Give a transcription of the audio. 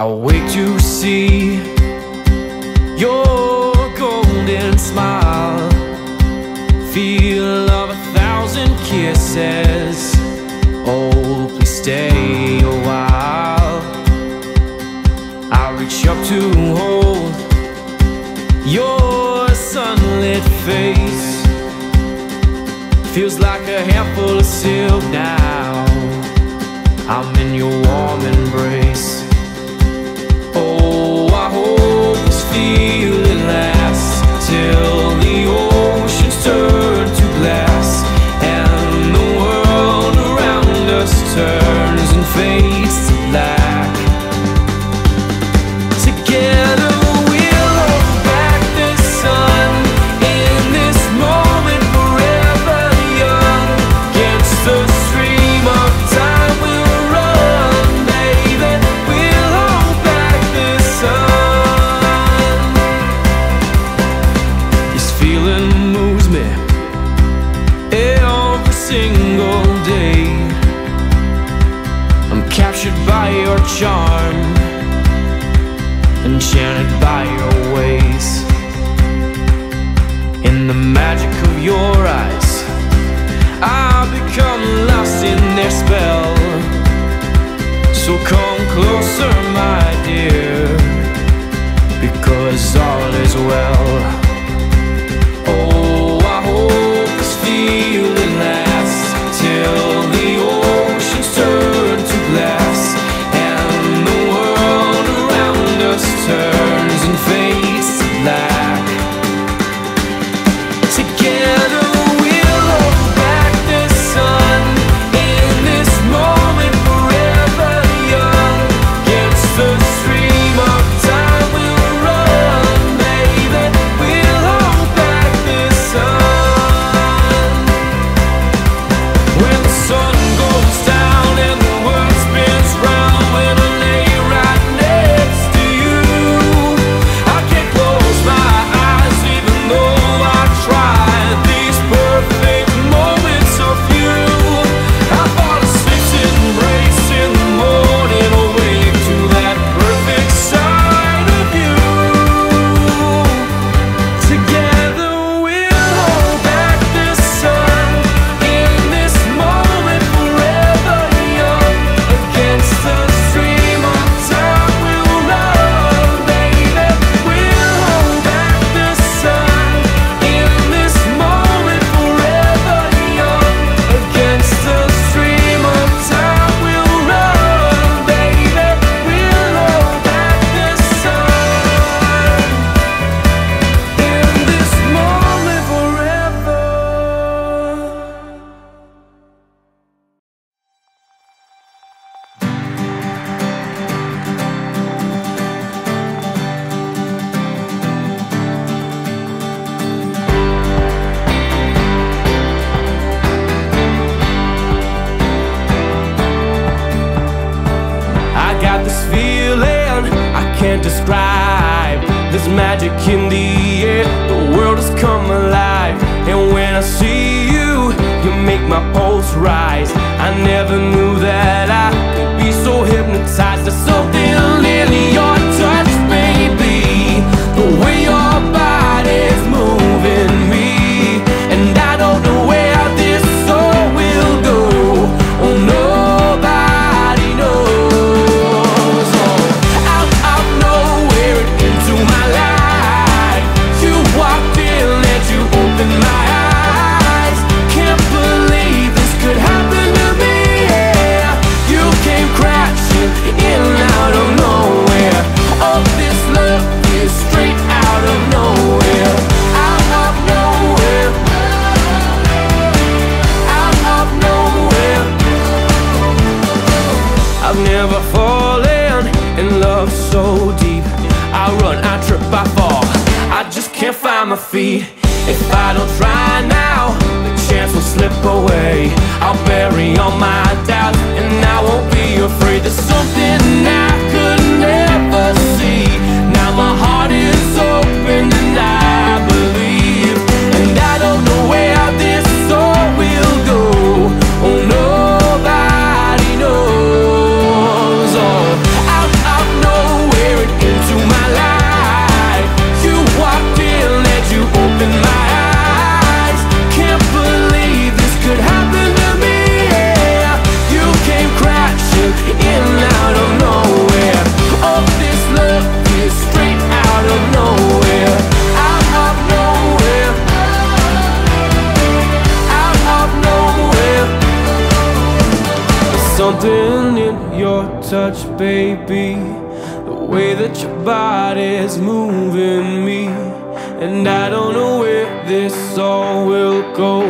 I'll wait to see your golden smile. Feel of a thousand kisses. Oh, please stay a while. I'll reach up to hold your sunlit face. Feels like a handful of silk now. I'm in your warm embrace. captured by your charm Enchanted by your ways In the magic of your eyes I become lost in their spell So come closer my dear Because all is well. rise. I never knew. never falling in love so deep. I run, I trip, I fall. I just can't find my feet. If I don't try now, the chance will slip away. I'll bury all my doubts and I won't be afraid. There's something now. Touch, baby. The way that your body's moving me. And I don't know where this all will go.